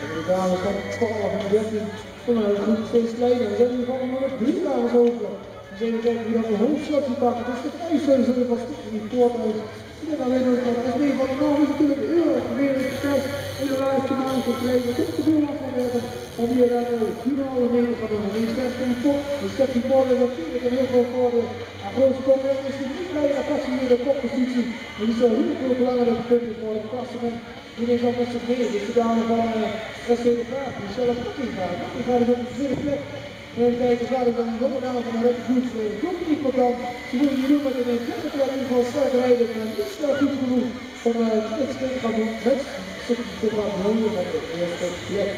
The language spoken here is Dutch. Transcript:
de dames van 12 en 13 vanuit groep steeds kleiner. We zijn nu gewoon maar met drie dames over. Dus even kijken wie dan de hoofdslotje pakt. Het is de vijfde van die Poorthuis. Ik ben alleen nog van het van de naam is natuurlijk heel erg weer gesteld. In de laatste maand. Dat is de doel afgewerkt. Om hier dan de finale mee te gaan doen. En Stefan Pop, de Stefan Pop is natuurlijk een heel groot voordeel. Aan grote concurrent is de niet kleine hier de koppositie. Die is wel heel veel belangrijke punten voor het klassement. Die neemt ook met zich mee. Dus de dame van uh, SC de Graaf, die zelf ook niet gaat. Die gaat op de vierde plek. En even kijken, waar is dan de dame van de Red Goed Komt niet meer dan. Ze moeten niet doen met een 20 jaar in ieder geval sterk rijden. En niet snel goed genoeg om het te gaan doen met te gaan houden met de eerste plek.